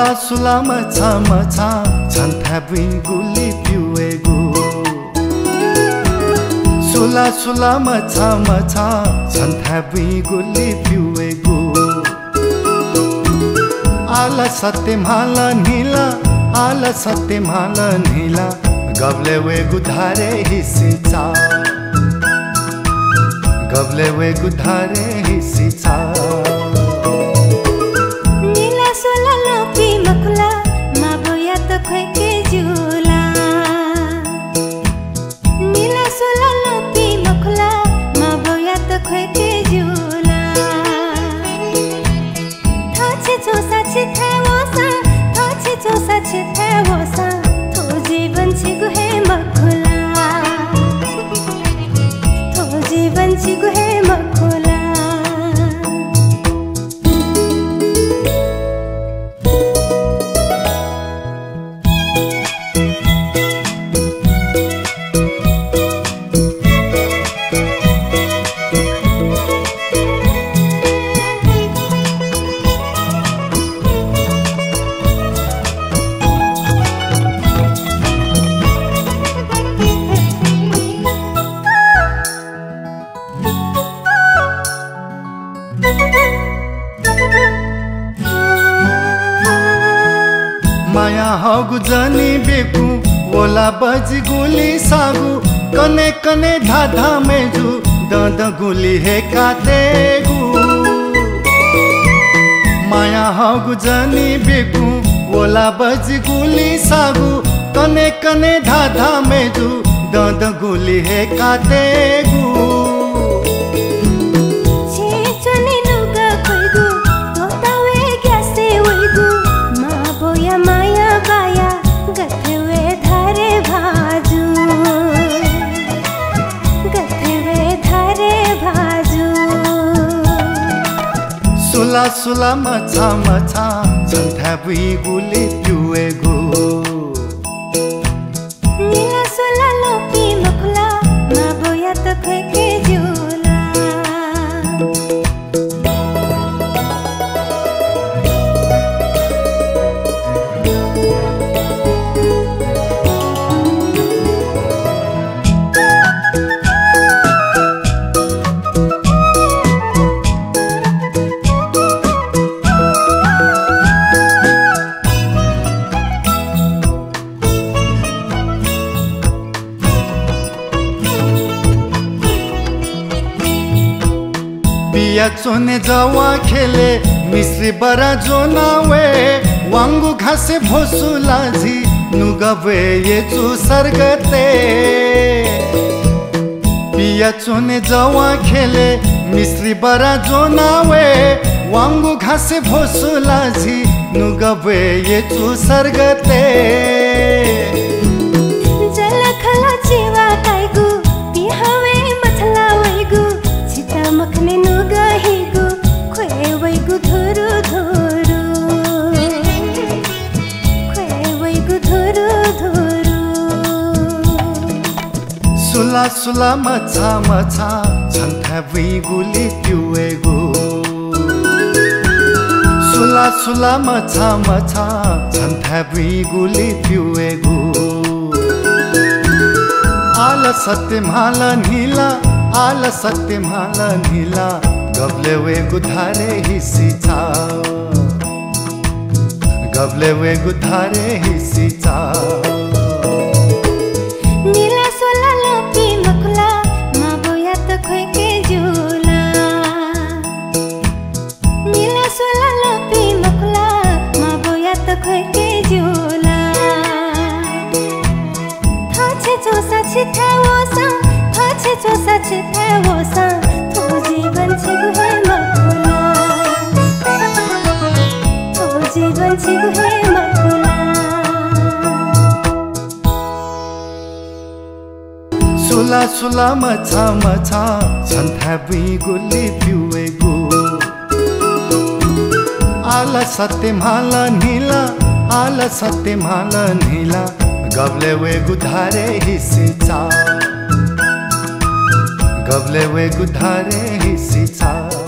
सुला सुला मछा मछा छन्थ्याबुइ गुली पिउएगु सुला सुला मछा मछा छन्थ्याबुइ गुली पिउएगु आला सत्य माल नीला आला सत्य माल नीला गबले वे गुधारे हिसिचा गबले वे हगु जनी बेकु ओला बज गुली सागु, कने कने धाधा मेजु, दद गुली हे कातेगु। माया हगु जनी बेकु ओला बज गुली सागु, कने कने धाधा मेजु, दद गुली हे कातेगु। छेचुनी सुला सुला मछा मछा छन्थ्याबुइ गुली पिउएगु जवा खेले मिश्री बरा जो नावे वांगु घासे भोसु लाझी नुगवे ये चु सरगते. बिया चोने जवा खेले मिश्री बरा जो नावे वांगु घासे भोसु लाझी नुगवे ये चु सरगते जलखला चिवा काइगु पिहावे मथला वइगु छिता मखने सुला सुला मछा मछा छन्थ्याबुइ गुली पिउएगु सुला सुला मछा मछा छन्थ्याबुइ गुली पिउएगु आल सत्य माल नीला आल सत्य माल नीला गबले वे गुधारे हिसिचा गबले वे गुधारे हिसिचा सुला सुला मछा मछा छन्थ्याबुइ गुली पिउएगु आला सत्य माल नीला आला सत्य माल नीला गबले वे गुधारे हिसिचा। गबले वे गुधारे हिसिचा।